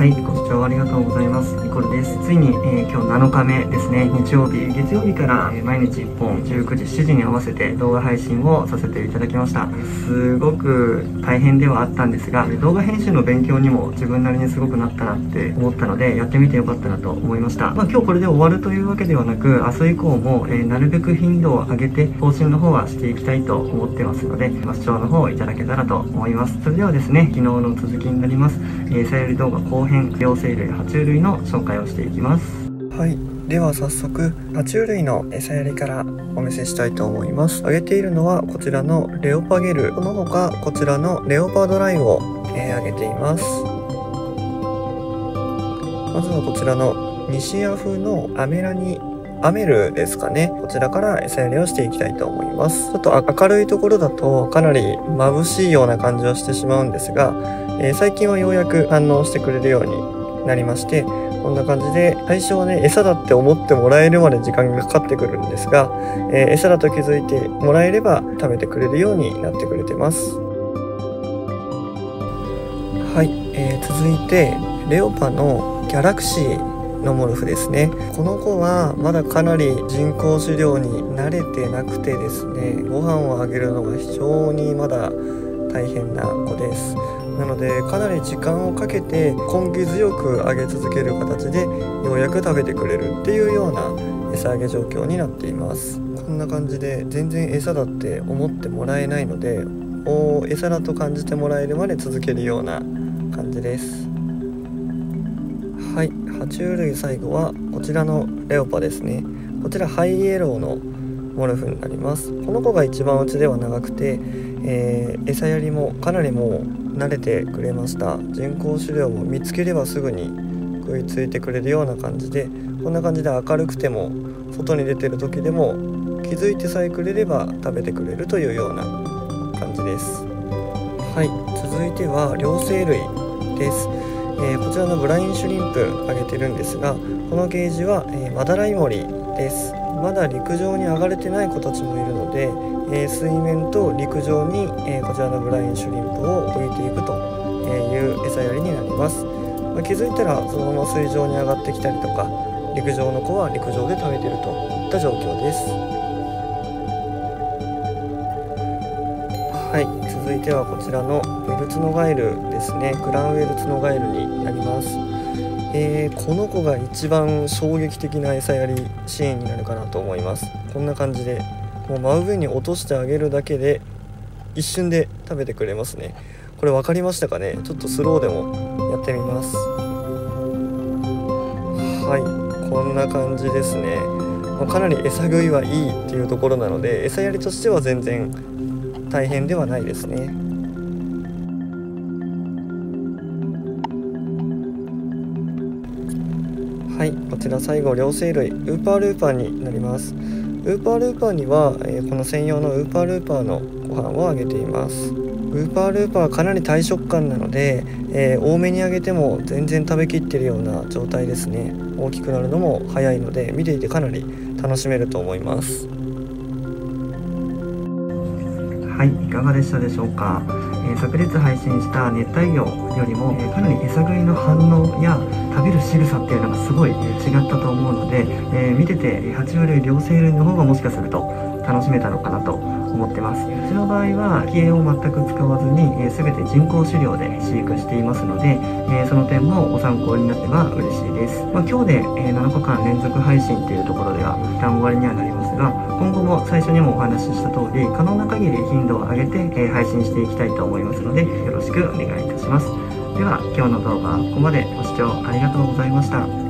はいご視聴ありがとうございます。ニコルです。ついに、えー、今日7日目ですね。日曜日月曜日から、えー、毎日1本19時7時に合わせて動画配信をさせていただきました。すごく大変ではあったんですが動画編集の勉強にも自分なりにすごくなったなって思ったのでやってみてよかったなと思いました。まあ、今日これで終わるというわけではなく明日以降も、えー、なるべく頻度を上げて更新の方はしていきたいと思ってますので、ま、視聴の方をいただけたらと思います。それではですね昨日の続きになります、え、さゆり動画後編両生類爬虫類の紹介をしていきます。はい。では早速爬虫類の餌やりからお見せしたいと思います。あげているのはこちらのレオパゲル。その他こちらのレオパードラインを、えー、あげています。まずはこちらの西ア風のアメラニアメルですかね。こちらから餌やりをしていきたいと思います。ちょっと明るいところだとかなり眩しいような感じをしてしまうんですが、えー、最近はようやく反応してくれるようになりまして、こんな感じで最初はね餌だって思ってもらえるまで時間がかかってくるんですが、えー、餌だと気づいてもらえれば食べてくれるようになってくれてますはい、えー、続いてレオパのギャラクシーのモルフですね。この子はまだかなり人工飼料に慣れてなくてですねご飯をあげるのが非常にまだ大変な子です。なのでかなり時間をかけて根気強くあげ続ける形でようやく食べてくれるっていうような餌あげ状況になっています。こんな感じで全然餌だって思ってもらえないのでお餌だと感じてもらえるまで続けるような感じです。爬虫類最後はこちらのレオパですね。こちらハイイエローのモルフになります。この子が一番うちでは長くて、えー、餌やりもかなりもう慣れてくれました。人工飼料も見つければすぐに食いついてくれるような感じでこんな感じで明るくても外に出てる時でも気づいてさえくれれば食べてくれるというような感じです。はい続いては両生類です。えー、こちらのブラインシュリンプあげてるんですがこのゲージは、えー、マダライモリです。まだ陸上に上がれてない子たちもいるので、えー、水面と陸上に、えこちらのブラインシュリンプを置いていくという餌やりになります、まあ、気づいたらそのまま水上に上がってきたりとか陸上の子は陸上で食べてるといった状況です。はい続いてはこちらのウェルツノガエルですね。グランウェルツノガエルになります。えー、この子が一番衝撃的な餌やりシーンになるかなと思います。こんな感じでもう真上に落としてあげるだけで一瞬で食べてくれますね。これ分かりましたかね？ちょっとスローでもやってみます。はいこんな感じですね、かなり餌食いはいいっていうところなので餌やりとしては全然大変ではないですね。はいこちら最後両生類。ウーパールーパーになります。ウーパールーパーには、えー、この専用のウーパールーパーのご飯をあげています。ウーパールーパーはかなり大食感なので、えー、多めにあげても全然食べきってるような状態ですね。大きくなるのも早いので見ていてかなり楽しめると思います。はいいかがでしたでしょうか、えー、昨日配信した熱帯魚よりも、えー、かなり餌食いの反応や食べる仕草っていうのがすごい、違ったと思うので、え見てて爬虫類両生類の方がもしかすると楽しめたのかなと思ってます。うちの場合は気鋭を全く使わずに、え、全て人工飼料で飼育していますので、え、その点もご参考になっては嬉しいです、まあ、今日で、え、7日間連続配信っていうところでは一旦終わりにはなります。今後も最初にもお話しした通り可能な限り頻度を上げて、え配信していきたいと思いますのでよろしくお願いいたします。では今日の動画はここまで。ご視聴ありがとうございました。